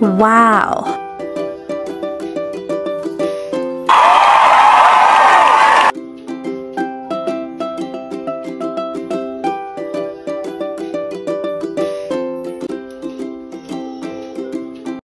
Wow.